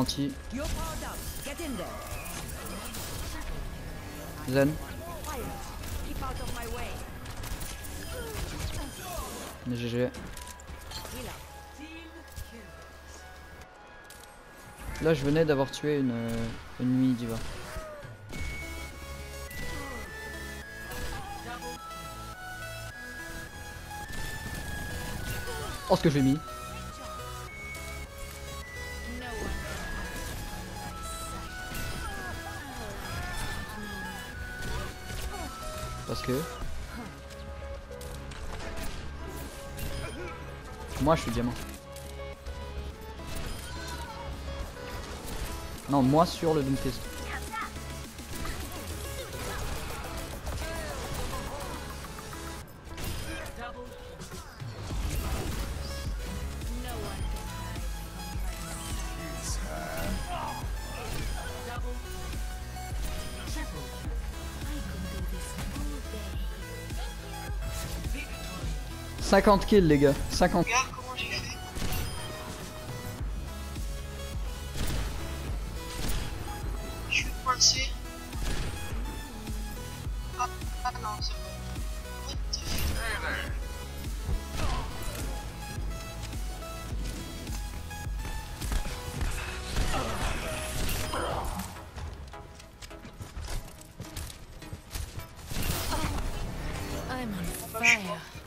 Anti. Zen. GG. Là, je venais d'avoir tué une, euh, une nuit diva. Oh, ce que j'ai mis. Parce que. Moi, je suis diamant. Non, moi sur le Doomfist. 50 kills, les gars. 50. Regarde comment j'ai fait. Je suis coincé. Ah, ah non, c'est bon. What the fuck? I'm on fire.